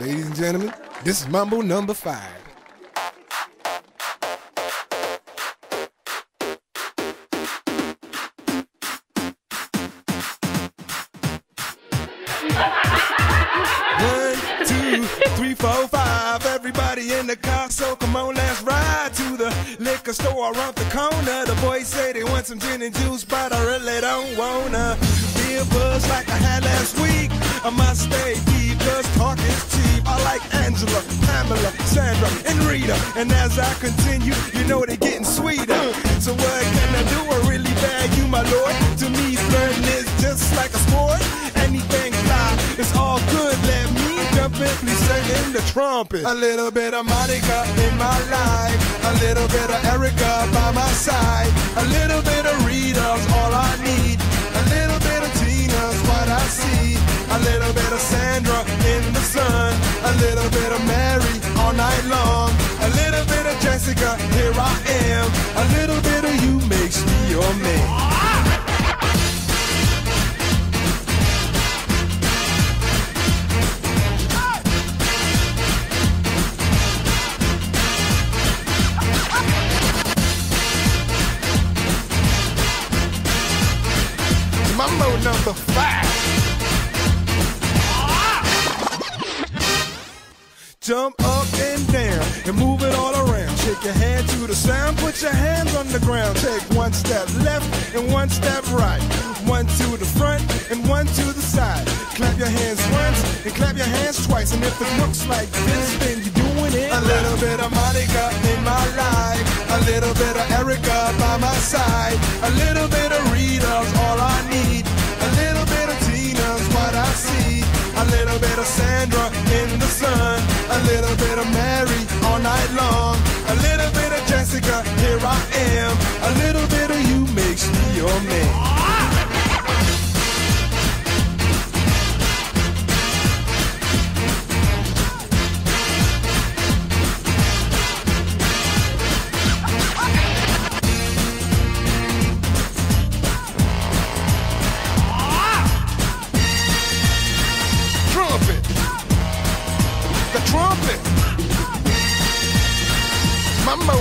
Ladies and gentlemen, this is Mambo number five. One, two, three, four, five. Everybody in the car, so come on, let's ride to the liquor store around the corner. The boys say they want some gin and juice, but I really don't wanna be a buzz like I had last week. I must stay deep, cause talk is cheap. I like Angela, Pamela, Sandra, and Rita. And as I continue, you know they're getting sweeter. So what can I do? I really you, my lord. To me, flirting is just like a sport. Anything fly, it's all good. Let me jump in, please sing in the trumpet. A little bit of Monica in my life, a little bit of Erica by my side, a little little bit of you makes me your man. Number five. Jump up and down and move it all. Shake your hand to the sound, put your hands on the ground. Take one step left and one step right. One to the front and one to the side. Clap your hands once and clap your hands twice. And if it looks like this, then you're doing it. A little bit of Monica in my life. A little bit of Erica by my side. A little bit of Rita's all I need. A little bit of Tina's what I see. A little bit of Sandra in the sun. A little bit A little bit of you makes me your man.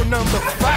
Number five.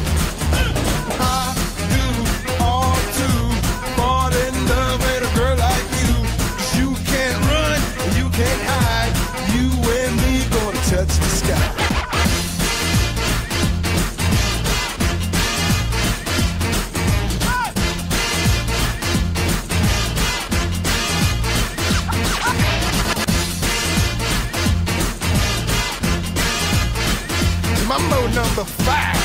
number five.